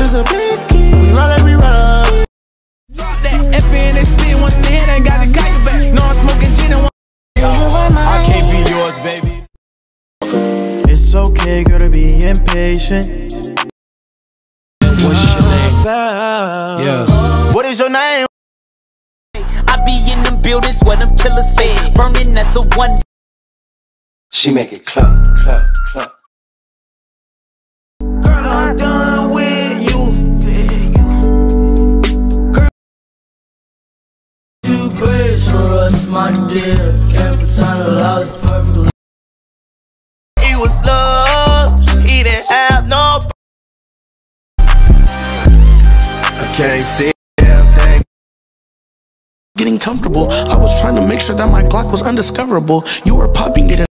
is a big key. We roll it, we roll. That FNSP one in the head ain't got the kite back. No, I'm smoking gin and one. I can't be yours, baby. It's okay, girl, to be impatient. What's your name? Yeah. What is your name? I be in them buildings where them killers stay. Burning, that's a one. She make it clap, clap, clap. prayers for us, my dear. Can't pretend that I was perfectly. Was he didn't have no. I can't see getting comfortable. I was trying to make sure that my Glock was undiscoverable. You were popping it.